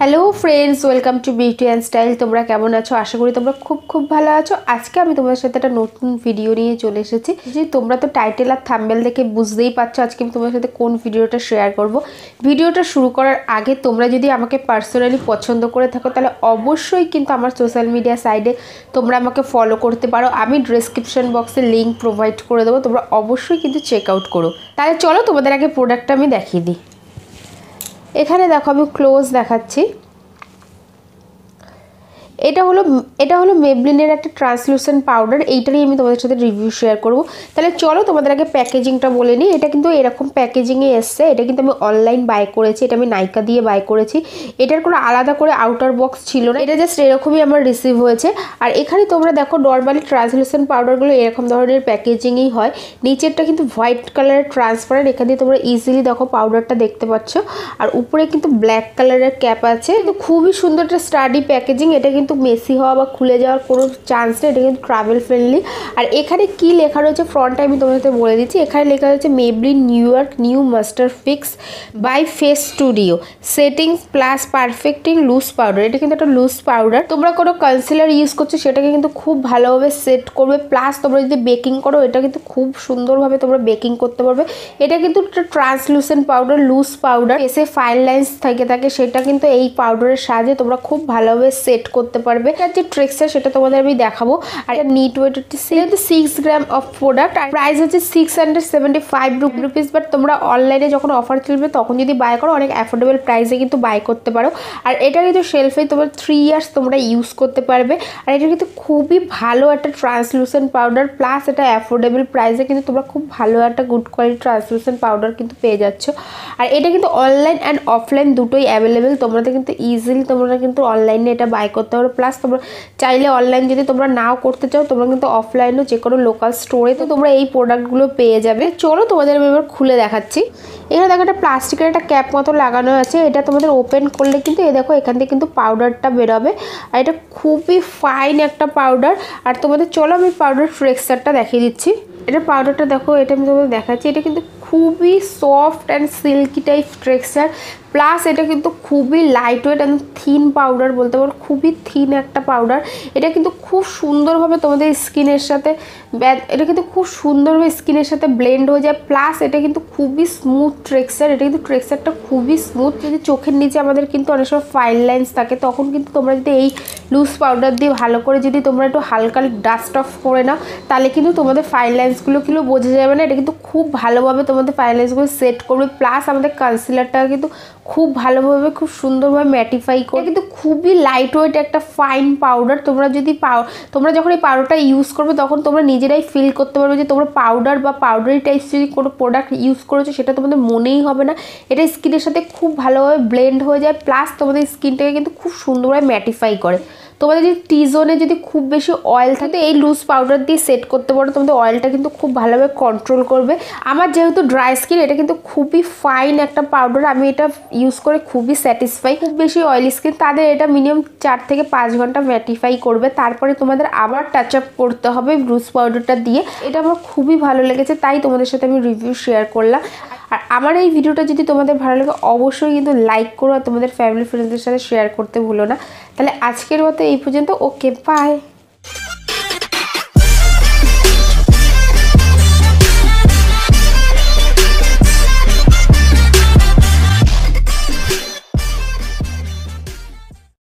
Hello friends welcome to beauty and style তোমরা কেমন আছো? আশা করি তোমরা খুব খুব ভালো আছো। আজকে আমি তোমাদের সাথে একটা নতুন ভিডিও নিয়ে চলে এসেছি। যে তোমরা তো টাইটেল আর থাম্বেল দেখে বুঝতেই পারছ আজকে আমি তোমাদের সাথে কোন ভিডিওটা শেয়ার করব। ভিডিওটা শুরু করার আগে তোমরা যদি আমাকে পার্সোনালি পছন্দ করে থাকো, তাহলে অবশ্যই কিন্তু আমার সোশ্যাল মিডিয়া সাইডে তোমরা আমাকে ফলো করতে পারো। আমি ডিসক্রিপশন বক্সে লিঙ্ক প্রোভাইড করে দেবো। তোমরা অবশ্যই কিন্তু চেক আউট করো। তাহলে চলো তোমাদের আগে প্রোডাক্টটা আমি দেখিয়ে দিই। এখানে দেখো আমি ক্লোজ দেখাচ্ছি। এটা হলো এটা হলো মেবলিনের একটা ট্রান্সলুসেন্ট পাউডার এইটারই আমি তোমাদের সাথে রিভিউ শেয়ার করব। তাহলে চলো তোমাদের আগে প্যাকেজিংটা বলে নিই। এটা কিন্তু এরকম প্যাকেজিংয়ে এসছে। এটা কিন্তু আমি অনলাইন বাই করেছি। এটা আমি নাইকা দিয়ে বাই করেছি। এটার কোনো আলাদা করে আউটার বক্স ছিল না। এটা জাস্ট এরকমই আমার রিসিভ হয়েছে। আর এখানে তোমরা দেখো নর্মালি ট্রান্সলুসেন্ট পাউডারগুলো এরকম ধরনের প্যাকেজিংই হয়। নিচেরটা কিন্তু হোয়াইট কালারের ট্রান্সপারেন্ট এখানে দিয়ে তোমরা ইজিলি দেখো পাউডারটা দেখতে পাচ্ছ। আর উপরে কিন্তু ব্ল্যাক কালারের ক্যাপ আছে। কিন্তু খুবই সুন্দর একটা স্টাডি প্যাকেজিং এটা কিন্তু মেসি হওয়া বা খুলে যাওয়ার কোনো চান্স নেই, এটা কিন্তু ট্রাভেল ফ্রেন্ডলি আর এখানে কি লেখা রয়েছে ফ্রন্টে আমি তোমাদের বলে দিচ্ছি, এখানে লেখা রয়েছে Maybelline New York new master fix by face studio settings plus perfecting loose powder এটা কিন্তু একটা লুজ পাউডার তোমরা কোনো কনসিলার ইউজ করছ, সেটাকে কিন্তু খুব ভালোভাবে সেট করবে। প্লাস তোমরা যদি বেকিং করো, এটা কিন্তু খুব সুন্দরভাবে তোমরা বেকিং করতে পারবে। এটা কিন্তু একটা ট্রান্সলুসেন্ট পাউডার লুজ পাউডার এসে ফাইন লাইন্স থেকে থাকে, সেটা কিন্তু এই পাউডারের সাহায্যে তোমরা খুব ভালোভাবে সেট করতে পারবে। আর যে ট্রিক্সটা সেটা তোমাদের আমি দেখাবো। আর নিট ওয়েট হচ্ছে সিক্স গ্রাম অফ প্রোডাক্ট আর প্রাইস হচ্ছে six hundred seventy five rupees but তোমরা অনলাইনে যখন অফার চলবে, তখন যদি বাই করো, অনেক অ্যাফোর্ডেবল প্রাইসে কিন্তু বাই করতে পারো। আর এটা কিন্তু শেলফে তোমার থ্রি ইয়ার্স তোমরা ইউজ করতে পারবে। আর এটা কিন্তু খুবই ভালো একটা ট্রান্সলুসেন্ট পাউডার প্লাস এটা অ্যাফোর্ডেবল প্রাইসে কিন্তু তোমরা খুব ভালো একটা গুড কোয়ালিটি ট্রান্সলুসেন্ট পাউডার কিন্তু পেয়ে যাচ্ছ। আর এটা কিন্তু অনলাইন অ্যান্ড অফলাইন দুটোই অ্যাভেলেবেল তোমরা কিন্তু ইজিলি তোমরা কিন্তু অনলাইনে এটা বাই করতে পারো। প্লাস তোমরা চাইলে অনলাইন যদি তোমরা নাও করতে চাও, তোমরা কিন্তু অফলাইনেও যে কোনো লোকাল স্টোরে তো তোমরা এই প্রোডাক্টগুলো পেয়ে যাবে। চলো তোমাদের আমি এবার খুলে দেখাচ্ছি। এখানে দেখো একটা প্লাস্টিকের একটা ক্যাপ মতো লাগানো আছে। এটা তোমাদের ওপেন করলে কিন্তু এ দেখো এখান থেকে কিন্তু পাউডারটা বেরোবে। আর এটা খুবই ফাইন একটা পাউডার আর তোমাদের, চলো আমি পাউডার ফ্রেক্সারটা দেখিয়ে দিচ্ছি। এটা পাউডারটা দেখো, এটা আমি তোমাদের দেখাচ্ছি। এটা কিন্তু খুবই soft and silky type texture plus এটা কিন্তু খুবই light weight and thin powder বলতে পারো, খুবই থিন একটা পাউডার এটা কিন্তু খুব সুন্দরভাবে তোমাদের স্কিনের সাথে এটা কিন্তু খুব সুন্দরভাবে স্কিনের সাথে ব্লেন্ড হয়ে যায়। প্লাস এটা কিন্তু খুবই স্মুথ ট্রেক্সার এটা কিন্তু ট্রেক্সারটা খুবই স্মুথ যদি চোখের নিচে আমাদের কিন্তু অনেক সময় ফাইন লাইন্স থাকে, তখন কিন্তু তোমরা যদি এই লুজ পাউডার দিয়ে ভালো করে যদি তোমরা একটু হালকা ডাস্ট অফ করে নাও, তাহলে কিন্তু তোমাদের ফাইন লাইন্সগুলো কিন্তু বোঝা যাবে না। এটা কিন্তু খুব ভালোভাবে তোমাদের ফাইন লাইন্সগুলো সেট করবে। প্লাস আমাদের কনসিলারটা কিন্তু খুব ভালোভাবে, খুব সুন্দরভাবে ম্যাটিফাই করে। কিন্তু খুবই লাইট ওয়েট একটা ফাইন পাউডার তোমরা যদি পাও, তোমরা যখন এই পাউডারটা ইউজ করবে, তখন তোমরা নিজেরাই ফিল করতে পারবে যে তোমরা পাউডার বা পাউডারি টাইপস যদি কোনো প্রোডাক্ট ইউজ করেছ, সেটা তোমাদের মনেই হবে না। এটা স্কিনের সাথে খুব ভালোভাবে ব্লেন্ড হয়ে যায়। প্লাস তোমাদের স্কিনটাকে কিন্তু খুব সুন্দরভাবে ম্যাটিফাই করে। তোমাদের যদি টি জোনে যদি খুব বেশি অয়েল থাকে, এই লুজ পাউডার দিয়ে সেট করতে পারো, তোমাদের অয়েলটা কিন্তু খুব ভালোভাবে কন্ট্রোল করবে। আমার যেহেতু ড্রাই স্কিন এটা কিন্তু খুবই ফাইন একটা পাউডার আমি এটা ইউজ করে খুবই স্যাটিসফাই খুব বেশি অয়েলি স্কিন তাদের এটা মিনিমাম চার থেকে পাঁচ ঘণ্টা ম্যাটিফাই করবে। তারপরে তোমাদের আবার টাচ আপ করতে হবে লুজ পাউডারটা দিয়ে। এটা আমার খুবই ভালো লেগেছে, তাই তোমাদের সাথে আমি রিভিউ শেয়ার করলাম। আর আমার এই ভিডিওটা যদি তোমাদের ভালো লাগে, অবশ্যই কিন্তু লাইক করো আর তোমাদের ফ্যামিলি ফ্রেন্ডসদের সাথে শেয়ার করতে ভুলো না। তাহলে আজকের মতো এই পর্যন্ত ওকে বাই